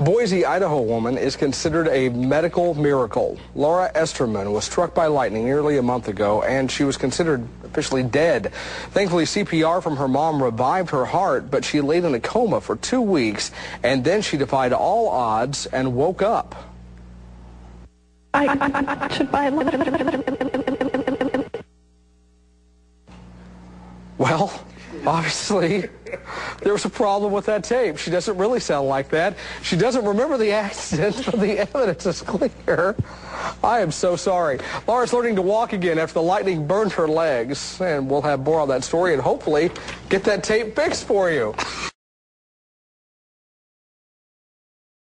A Boise, Idaho woman is considered a medical miracle. Laura Esterman was struck by lightning nearly a month ago, and she was considered officially dead. Thankfully, CPR from her mom revived her heart, but she laid in a coma for two weeks, and then she defied all odds and woke up. I, I, I should buy Well, obviously, there was a problem with that tape. She doesn't really sound like that. She doesn't remember the accident, but the evidence is clear. I am so sorry. Laura's learning to walk again after the lightning burned her legs. And we'll have more on that story and hopefully get that tape fixed for you.